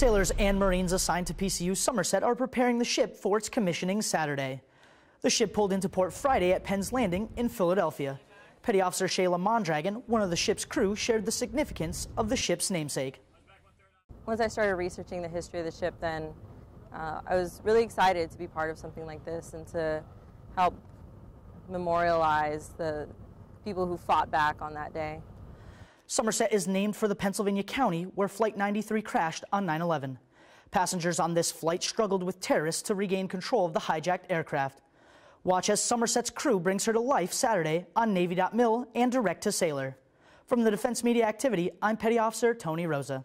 Sailors and Marines assigned to PCU Somerset are preparing the ship for its commissioning Saturday. The ship pulled into port Friday at Penn's Landing in Philadelphia. Petty Officer Shayla Mondragon, one of the ship's crew, shared the significance of the ship's namesake. Once I started researching the history of the ship, then uh, I was really excited to be part of something like this and to help memorialize the people who fought back on that day. Somerset is named for the Pennsylvania county where Flight 93 crashed on 9 11. Passengers on this flight struggled with terrorists to regain control of the hijacked aircraft. Watch as Somerset's crew brings her to life Saturday on Navy.mil and direct to sailor. From the Defense Media Activity, I'm Petty Officer Tony Rosa.